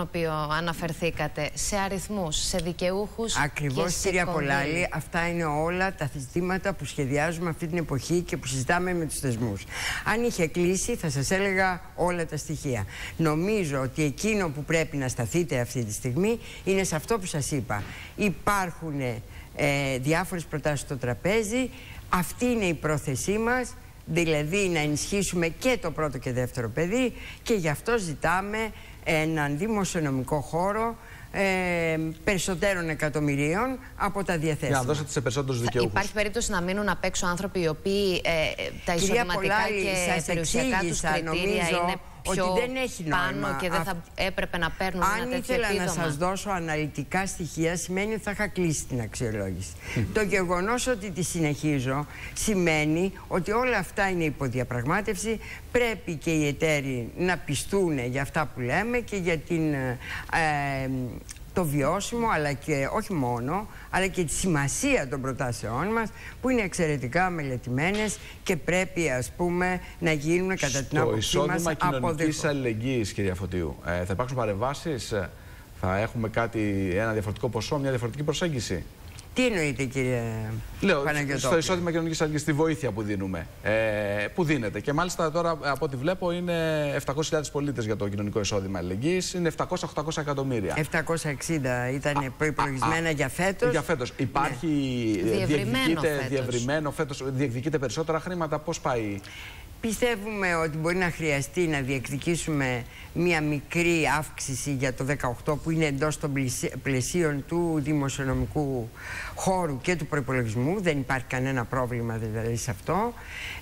οποίο αναφερθήκατε, σε αριθμούς, σε δικαιούχους Ακριβώς, και σε κυρία κονδύλια. Πολάλη, αυτά είναι όλα τα ζητήματα που σχεδιάζουμε αυτή την εποχή και που συζητάμε με τους θεσμούς. Αν είχε κλείσει θα σας έλεγα όλα τα στοιχεία. Νομίζω ότι εκείνο που πρέπει να σταθείτε αυτή τη στιγμή είναι σε αυτό που σας είπα. Υπάρχουν ε, διάφορες προτάσεις στο τραπέζι, αυτή είναι η πρόθεσή μας, δηλαδή να ενισχύσουμε και το πρώτο και δεύτερο παιδί και γι' αυτό ζητάμε έναν δημοσιονομικό χώρο ε, περισσότερων εκατομμυρίων από τα Για διαθέσιμα. να δώσετε σε περισσότερους δικαιούχους. Υπάρχει περίπτωση να μείνουν απ' έξω άνθρωποι οι οποίοι ε, ε, τα Κυρία εισοδηματικά Πολάλη, και σας περιουσιακά τους εξήγησα, κριτήρια νομίζω, είναι πιο ότι δεν έχει πάνω νόημα. και δεν θα Αυ- έπρεπε να παίρνουν Αν ένα τέτοιο ήθελα να επίδομα. σας δώσω αναλυτικά στοιχεία σημαίνει ότι θα είχα κλείσει την αξιολόγηση. Το γεγονός ότι τη συνεχίζω σημαίνει ότι όλα αυτά είναι υποδιαπραγμάτευση. Πρέπει και οι εταίροι να πιστούν για αυτά που λέμε και για την, ε, ε, το βιώσιμο, αλλά και όχι μόνο, αλλά και τη σημασία των προτάσεών μας που είναι εξαιρετικά μελετημένες και πρέπει ας πούμε να γίνουν κατά την Το άποψή μας εισόδημα κοινωνικής αποδεκτό. αλληλεγγύης, κυρία Φωτίου, ε, θα υπάρξουν παρεμβάσεις, θα έχουμε κάτι, ένα διαφορετικό ποσό, μια διαφορετική προσέγγιση; Τι εννοείτε κύριε Λέω, Παναγιωτόπουλε; στο εισόδημα κοινωνικής αλληλεγγύη, στη βοήθεια που δίνουμε. Ε, που δίνεται. Και μάλιστα τώρα, από ό,τι βλέπω, είναι 700.000 πολίτες για το κοινωνικό εισόδημα αλληλεγγύης. Είναι 700-800 εκατομμύρια. 760 ήταν προϋπολογισμένα για φέτος. Για φέτος. Υπάρχει. ε, Διευρυμένο διεκδικείται, φέτος. διευρυμένο φέτος, διεκδικείται περισσότερα χρήματα. Πώς πάει; Πιστεύουμε ότι μπορεί να χρειαστεί να διεκδικήσουμε μία μικρή αύξηση για το 18 που είναι εντός των πλησί- πλαισίων του δημοσιονομικού χώρου και του προϋπολογισμού. Δεν υπάρχει κανένα πρόβλημα δηλαδή σε αυτό.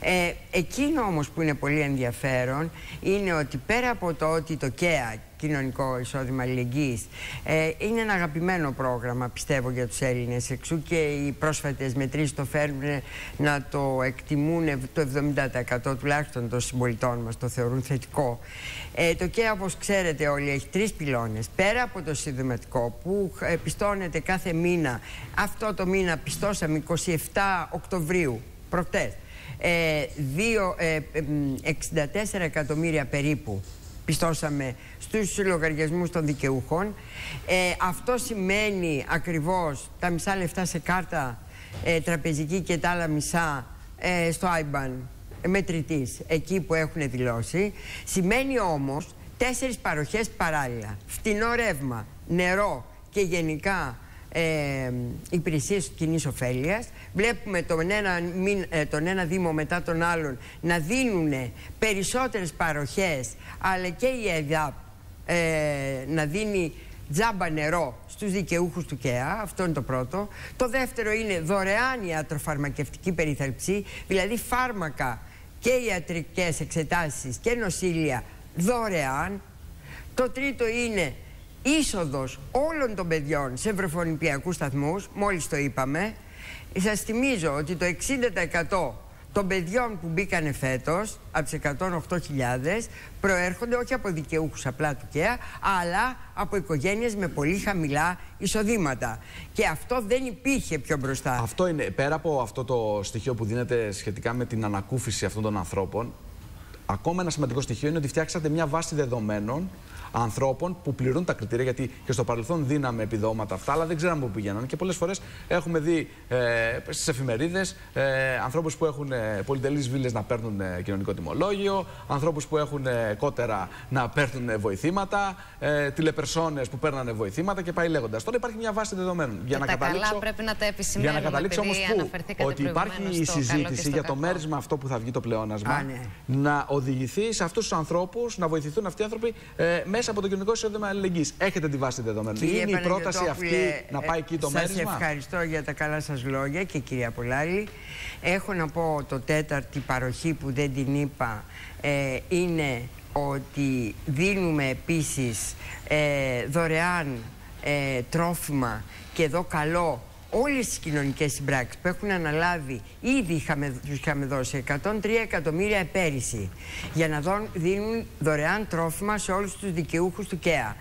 Ε, εκείνο όμως που είναι πολύ ενδιαφέρον είναι ότι πέρα από το ότι το ΚΕΑ κοινωνικό εισόδημα αλληλεγγύης. Ε, είναι ένα αγαπημένο πρόγραμμα, πιστεύω, για τους Έλληνες. Εξού και οι πρόσφατες μετρήσεις το φέρνουν να το εκτιμούν το 70% τουλάχιστον των συμπολιτών μας, το θεωρούν θετικό. Ε, το ΚΕΑ, όπως ξέρετε όλοι, έχει τρεις πυλώνες. Πέρα από το συνδυματικό που ε, πιστώνεται κάθε μήνα, αυτό το μήνα πιστώσαμε 27 Οκτωβρίου, προχτές, ε, δύο, ε, ε, μ, 64 εκατομμύρια περίπου πιστώσαμε στους λογαριασμούς των δικαιούχων. Ε, αυτό σημαίνει ακριβώς τα μισά λεφτά σε κάρτα ε, τραπεζική και τα άλλα μισά ε, στο IBAN μετρητής, εκεί που έχουν δηλώσει. Σημαίνει όμως τέσσερις παροχές παράλληλα. Φτηνό ρεύμα, νερό και γενικά ε, υπηρεσίες κοινής ωφέλειας. Βλέπουμε τον ένα, μήν- ε, τον ένα Δήμο μετά τον άλλον να δίνουν περισσότερες παροχές, αλλά και η ΕΔΑΠ ε, να δίνει τζάμπα νερό στους δικαιούχους του ΚΕΑ, αυτό είναι το πρώτο. Το δεύτερο είναι δωρεάν ιατροφαρμακευτική περίθαλψη, δηλαδή φάρμακα και ιατρικές εξετάσεις και νοσήλια δωρεάν. Το τρίτο είναι είσοδος όλων των παιδιών σε βρεφονιπιακούς σταθμούς, μόλις το είπαμε. Σας θυμίζω ότι το 60% των παιδιών που μπήκανε φέτος, από τις 108.000, προέρχονται όχι από δικαιούχους απλά του ΚΕΑ, αλλά από οικογένειες με πολύ χαμηλά εισοδήματα. Και αυτό δεν υπήρχε πιο μπροστά. Αυτό είναι, πέρα από αυτό το στοιχείο που δίνεται σχετικά με την ανακούφιση αυτών των ανθρώπων, ακόμα ένα σημαντικό στοιχείο είναι ότι φτιάξατε μια βάση δεδομένων ανθρώπων που πληρούν τα κριτήρια. Γιατί και στο παρελθόν δίναμε επιδόματα αυτά, αλλά δεν ξέραμε πού πηγαίναν. Και πολλές φορές έχουμε δει ε, στις εφημερίδες ε, ανθρώπους που έχουν ε, πολυτελείς βίλες να παίρνουν ε, κοινωνικό τιμολόγιο, ανθρώπους που έχουν ε, κότερα να παίρνουν ε, βοηθήματα, ε, τηλεπερσόνες που παίρνανε βοηθήματα και πάει λέγοντας. Τώρα υπάρχει μια βάση δεδομένων. Για Και να τα καλά καταλήξω, πρέπει να τα για επισημαίνουμε, να καταλήξω όμως επειδή πού, αναφερθήκατε ότι υπάρχει προηγουμένως η στο καλό και συζήτηση στο για το κακό. μέρισμα αυτό που θα βγει το πλεόνασμα Α, ναι. να οδηγηθεί σε αυτούς τους ανθρώπους, να βοηθηθούν αυτοί οι άνθρωποι ε, μέσα από το κοινωνικό εισόδημα αλληλεγγύης. Έχετε τη βάση δεδομένων. Κύριε Είναι η πρόταση αυτή Παναγιωτόπουλε, να πάει εκεί το ε, μέρισμα; Σας ευχαριστώ για τα καλά σας λόγια και κυρία Πολάλη. Έχω να πω το τέταρτη παροχή που δεν την είπα ε, είναι ότι δίνουμε επίσης ε, δωρεάν ε, τρόφιμα και εδώ καλό όλες τις κοινωνικές συμπράξεις που έχουν αναλάβει ήδη είχαμε, τους είχαμε δώσει 103 εκατομμύρια πέρυσι για να δω- δίνουν δωρεάν τρόφιμα σε όλους τους δικαιούχους του ΚΕΑ.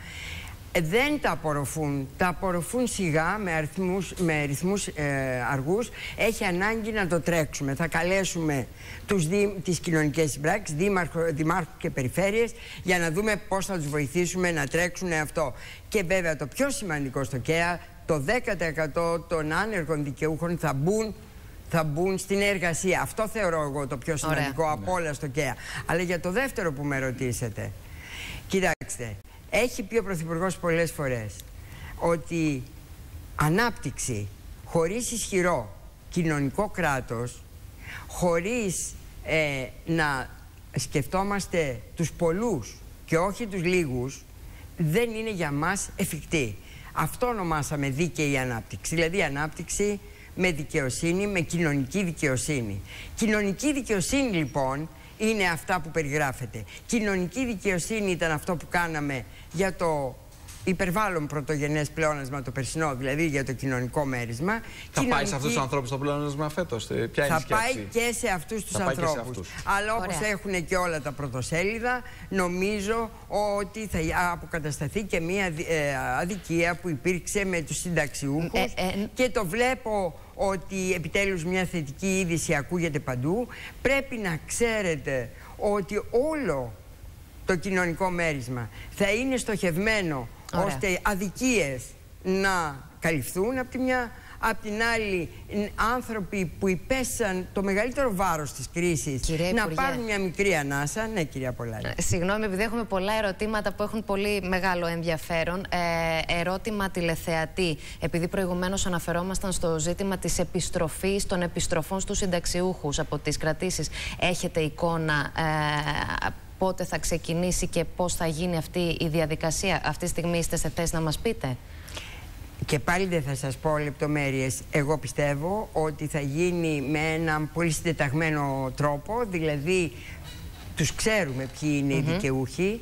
δεν τα απορροφούν. Τα απορροφούν σιγά με, αριθμούς, με ρυθμούς ε, αργούς. Έχει ανάγκη να το τρέξουμε. Θα καλέσουμε τους δι, τις κοινωνικές συμπράξεις, δημάρχους και περιφέρειες, για να δούμε πώς θα τους βοηθήσουμε να τρέξουν αυτό. Και βέβαια το πιο σημαντικό στο ΚΕΑ, το 10% των άνεργων δικαιούχων θα μπουν θα μπουν στην εργασία. Αυτό θεωρώ εγώ το πιο σημαντικό από όλα στο ΚΕΑ. Αλλά για το δεύτερο που με ρωτήσετε. Κοιτάξτε, έχει πει ο Πρωθυπουργός πολλές φορές ότι ανάπτυξη χωρίς ισχυρό κοινωνικό κράτος, χωρίς ε, να σκεφτόμαστε τους πολλούς και όχι τους λίγους, δεν είναι για μας εφικτή. Αυτό ονομάσαμε δίκαιη ανάπτυξη. Δηλαδή ανάπτυξη με δικαιοσύνη, με κοινωνική δικαιοσύνη. Κοινωνική δικαιοσύνη λοιπόν είναι αυτά που περιγράφεται. Κοινωνική δικαιοσύνη ήταν αυτό που κάναμε για το υπερβάλλον πρωτογενές πλεόνασμα το περσινό, δηλαδή για το κοινωνικό μέρισμα. Θα Κοινωνική... πάει σε αυτούς τους ανθρώπους το πλεόνασμα φέτος, ε, Ποια είναι Θα πάει και σε αυτούς τους ανθρώπους. Αλλά όπως έχουν και όλα τα πρωτοσέλιδα, νομίζω ότι θα αποκατασταθεί και μια ε, αδικία που υπήρξε με τους συνταξιούχους. Ε, και το βλέπω ότι επιτέλους μια θετική είδηση ακούγεται παντού. Πρέπει να ξέρετε ότι όλο το κοινωνικό μέρισμα θα είναι στοχευμένο ώστε αδικίες να καλυφθούν από τη μια Απ' την άλλη, άνθρωποι που υπέσαν το μεγαλύτερο βάρος της κρίσης να πάρουν μια μικρή ανάσα. Ναι, κυρία Πολάκη. Ε, συγγνώμη, επειδή έχουμε πολλά ερωτήματα που έχουν πολύ μεγάλο ενδιαφέρον. Ε, ερώτημα τηλεθεατή. Επειδή προηγουμένως αναφερόμασταν στο ζήτημα της επιστροφής των επιστροφών στους συνταξιούχους από τις κρατήσεις. Έχετε εικόνα ε, πότε θα ξεκινήσει και πώς θα γίνει αυτή η διαδικασία. Αυτή τη στιγμή είστε σε θέση να μας πείτε. Και πάλι δεν θα σας πω λεπτομέρειες. Εγώ πιστεύω ότι θα γίνει με έναν πολύ συντεταγμένο τρόπο, δηλαδή τους ξέρουμε ποιοι είναι οι δικαιούχοι,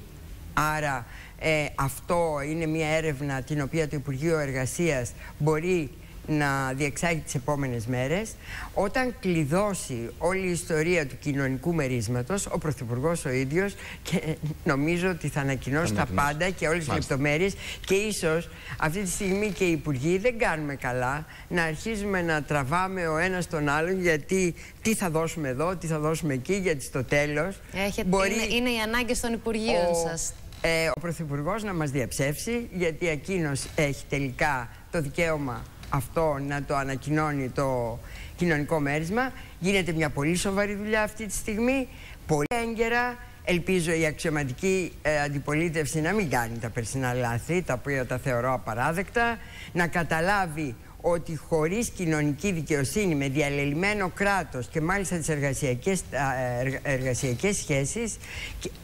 άρα ε, αυτό είναι μια έρευνα την οποία το Υπουργείο Εργασίας μπορεί να διεξάγει τις επόμενες μέρες. Όταν κλειδώσει όλη η ιστορία του κοινωνικού μερίσματος ο Πρωθυπουργός ο ίδιος και νομίζω ότι θα ανακοινώσει τα πάντα και όλες τις λεπτομέρειες. Και ίσως αυτή τη στιγμή και οι Υπουργοί δεν κάνουμε καλά να αρχίζουμε να τραβάμε ο ένας τον άλλον γιατί τι θα δώσουμε εδώ, τι θα δώσουμε εκεί γιατί στο τέλος Έχετε, μπορεί... είναι, είναι οι ανάγκες των Υπουργείων ο, σας. ε, ο Πρωθυπουργός να μας διαψεύσει γιατί εκείνος έχει τελικά το δικαίωμα αυτό να το ανακοινώνει το κοινωνικό μέρισμα. Γίνεται μια πολύ σοβαρή δουλειά αυτή τη στιγμή, πολύ έγκαιρα. Ελπίζω η αξιωματική ε, αντιπολίτευση να μην κάνει τα περσινά λάθη, τα οποία τα θεωρώ απαράδεκτα, να καταλάβει ότι χωρίς κοινωνική δικαιοσύνη, με διαλελειμμένο κράτος και μάλιστα τις εργασιακές, ε, εργασιακές σχέσεις,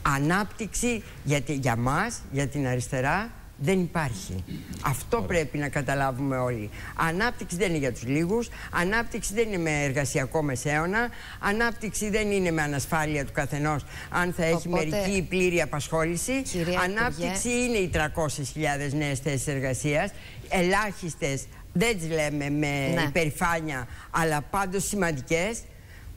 ανάπτυξη για, για μας, για την αριστερά, δεν υπάρχει. Αυτό πρέπει να καταλάβουμε όλοι. Ανάπτυξη δεν είναι για τους λίγους, ανάπτυξη δεν είναι με εργασιακό μεσαίωνα, ανάπτυξη δεν είναι με ανασφάλεια του καθενός αν θα έχει μερική ή πλήρη απασχόληση. Ανάπτυξη είναι οι 300.000 νέες θέσεις εργασίας, ελάχιστες, δεν τις λέμε με ναι. υπερηφάνεια, αλλά πάντως σημαντικές.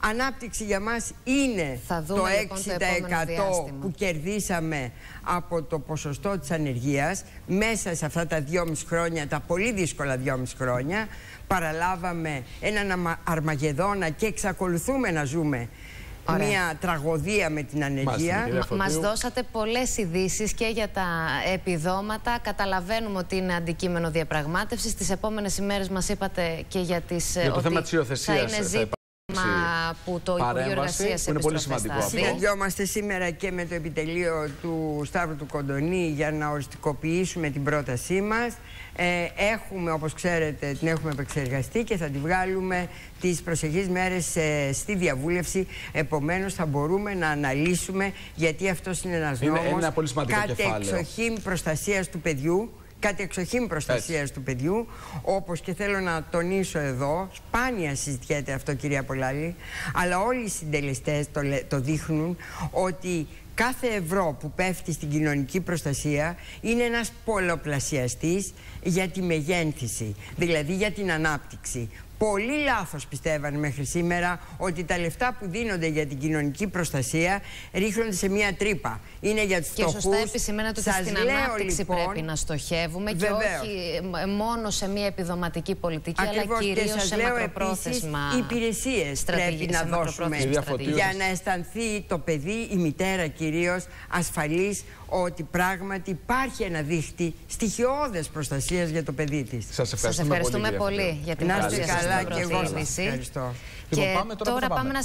Ανάπτυξη για μας είναι το 6% λοιπόν, που κερδίσαμε από το ποσοστό της ανεργίας μέσα σε αυτά τα δυόμιση χρόνια, τα πολύ δύσκολα δυόμιση χρόνια παραλάβαμε έναν αρμαγεδόνα και εξακολουθούμε να ζούμε μια τραγωδία με την ανεργία. Μας δώσατε πολλές ειδήσεις και για τα επιδόματα. Καταλαβαίνουμε ότι είναι αντικείμενο διαπραγμάτευσης. Τις επόμενες ημέρες μας είπατε και για τις... Για το θέμα της υιοθεσίας Μα που το Υπουργείο Εργασίας είναι πολύ σημαντικό αυτό. Συναντιόμαστε σήμερα και με το επιτελείο του Σταύρου του Κοντονή για να οριστικοποιήσουμε την πρότασή μας. Ε, έχουμε, όπως ξέρετε, την έχουμε επεξεργαστεί και θα τη βγάλουμε τις προσεχείς μέρες ε, στη διαβούλευση. Επομένως, θα μπορούμε να αναλύσουμε γιατί αυτός είναι ένας νόμο κατ' προστασίας του παιδιού κάτι εξοχήν προστασίας του παιδιού, όπως και θέλω να τονίσω εδώ, σπάνια συζητιέται αυτό κυρία Πολάλη, αλλά όλοι οι συντελεστές το, το δείχνουν ότι κάθε ευρώ που πέφτει στην κοινωνική προστασία είναι ένας πολλαπλασιαστής για τη μεγένθηση, δηλαδή για την ανάπτυξη. Πολύ λάθος πιστεύανε μέχρι σήμερα ότι τα λεφτά που δίνονται για την κοινωνική προστασία ρίχνονται σε μία τρύπα. Είναι για τους Και φτωχούς. σωστά επισημαίνεται ότι Σας στην λέω, ανάπτυξη λοιπόν, πρέπει να στοχεύουμε Βεβαίως. και όχι ε, μόνο σε μια επιδοματική πολιτική, αλλά Ακριβώς. Και κυρίως σας σε λέω μακροπρόθεσμα επίσης, υπηρεσίες στρατηγική- πρέπει να σε δώσουμε μακροπρόθεσμη Κυρία στρατηγική. Φωτίου, για να αισθανθεί το παιδί, η μητέρα κυρίως, ασφαλής ότι πράγματι υπάρχει ένα δίχτυ στοιχειώδες προστασίας για το παιδί της. Σας Σας ευχαριστούμε, ευχαριστούμε πολύ, πολύ, κυρία Φωτίου. για την Να είστε παρουσία σας καλά στην και εγώ πρώτη σας είδηση. ευχαριστώ. Λοιπόν, Και πάμε τώρα, πού θα τώρα πάμε; πάμε να